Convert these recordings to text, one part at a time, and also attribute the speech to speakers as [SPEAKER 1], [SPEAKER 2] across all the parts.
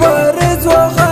[SPEAKER 1] برز وخ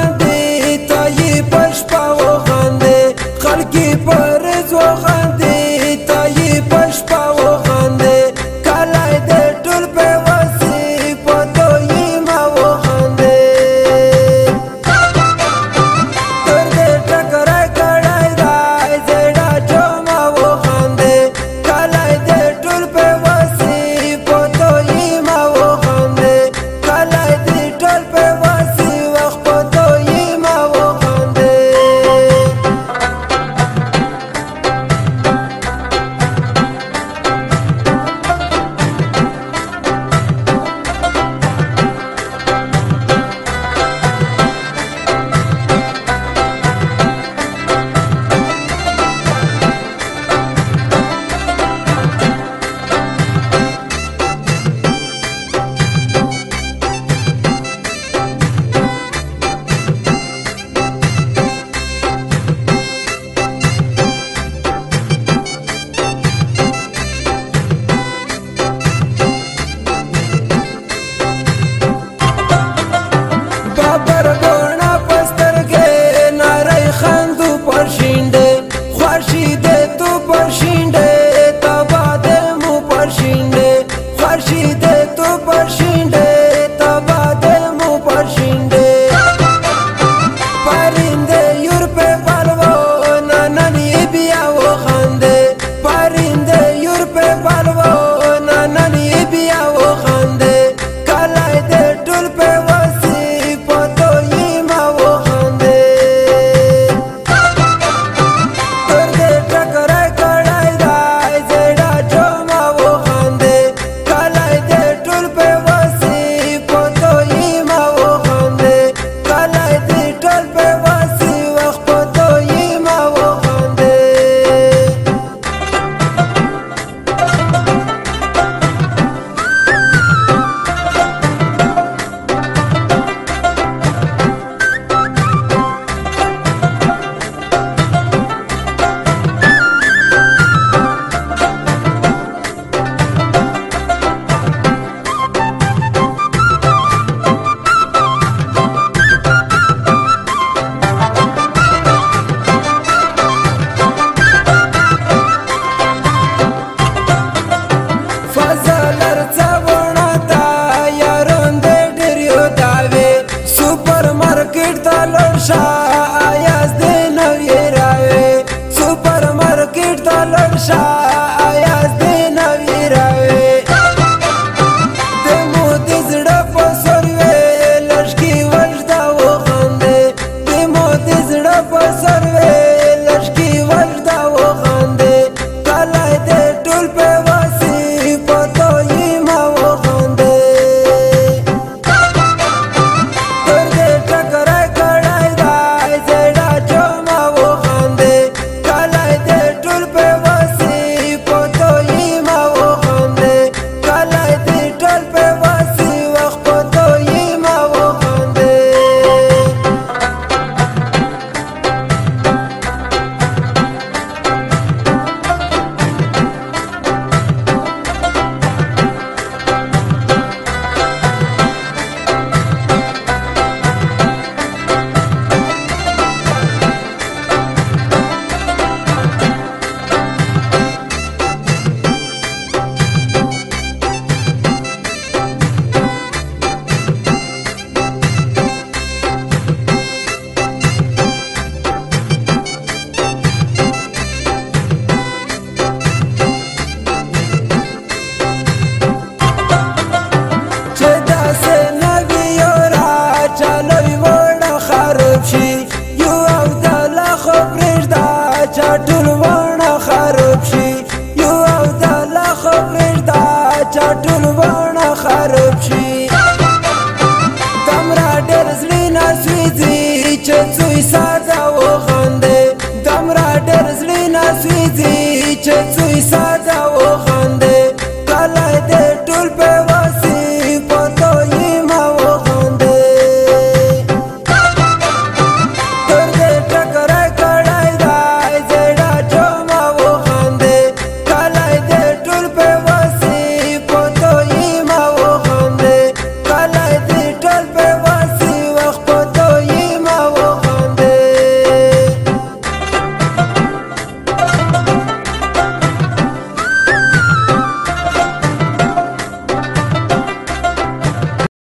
[SPEAKER 1] deixar